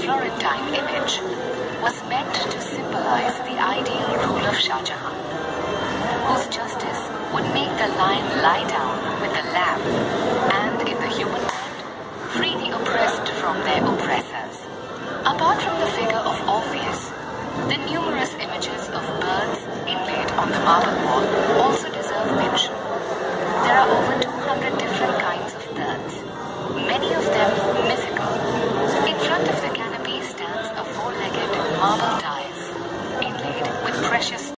Florentine image was meant to symbolize the ideal rule of Shah Jahan, whose justice would make the lion lie down with the lamb and, in the human world, free the oppressed from their oppressors. Apart from the figure of Orpheus, the numerous images of birds inlaid on the marble wall also marble dais, inlaid with precious